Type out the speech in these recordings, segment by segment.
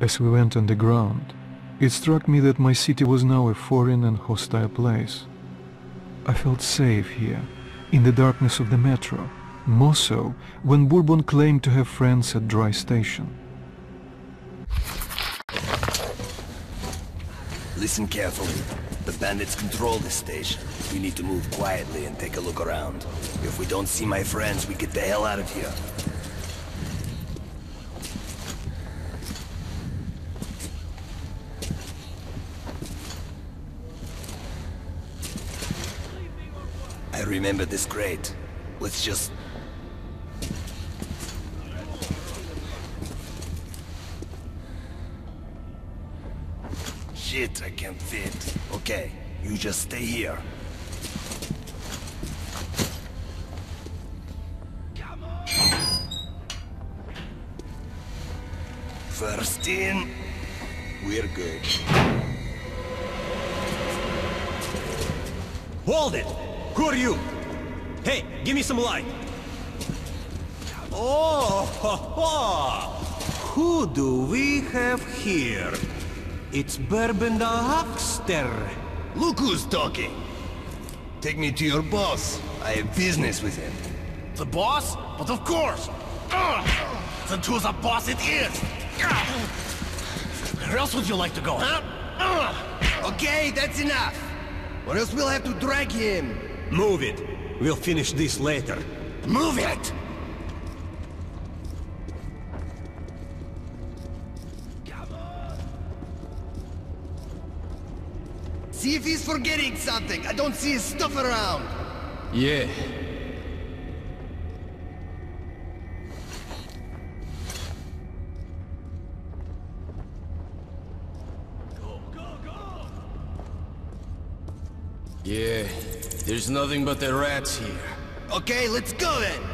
As we went underground, it struck me that my city was now a foreign and hostile place. I felt safe here, in the darkness of the metro, more so when Bourbon claimed to have friends at Dry Station. Listen carefully. The bandits control this station. We need to move quietly and take a look around. If we don't see my friends, we get the hell out of here. Remember this crate. Let's just... Shit, I can't fit. Okay, you just stay here. First in, we're good. Hold it! Who are you? Hey, give me some light. Oh, ho, ho. who do we have here? It's Bourbon the Huckster. Look who's talking. Take me to your boss. I have business with him. The boss? But of course! Ugh. Then to the boss it is! Ugh. Where else would you like to go, huh? Ugh. Okay, that's enough. Or else we'll have to drag him. Move it. We'll finish this later. Move it! See if he's forgetting something. I don't see his stuff around. Yeah. Yeah, there's nothing but the rats here. Okay, let's go then.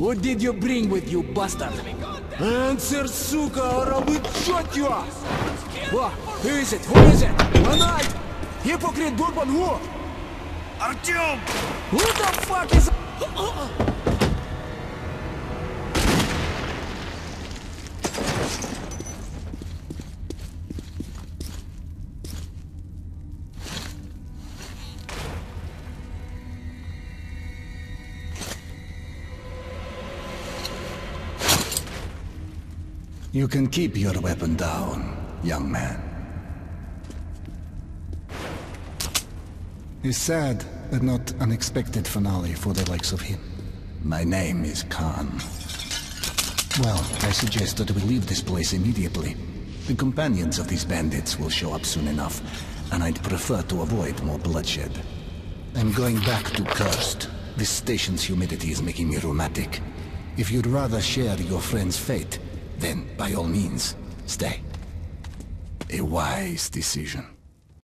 What did you bring with you, bastard? Answer, сука, or I will shot you! What? Who is it? Who is it? One-eyed! Hypocrite Bourbon who? Artyom! Who the fuck is... You can keep your weapon down, young man. A sad but not unexpected finale for the likes of him. My name is Khan. Well, I suggest that we leave this place immediately. The companions of these bandits will show up soon enough, and I'd prefer to avoid more bloodshed. I'm going back to Cursed. This station's humidity is making me rheumatic. If you'd rather share your friend's fate, then by all means, stay. A wise decision.